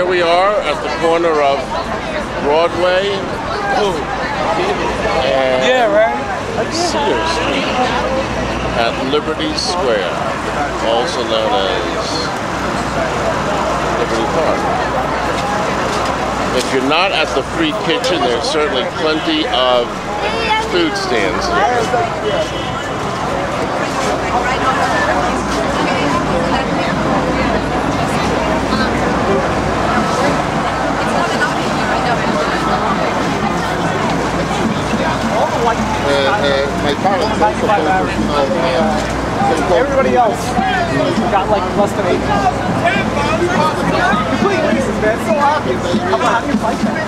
here we are at the corner of Broadway and Yeah, right? Cedar Street at Liberty Square, also known as Liberty Park. If you're not at the free kitchen, there's certainly plenty of food stands here. My parents also Everybody else got like less than eight. Complete pieces, man. So obvious. How about how do you fight that?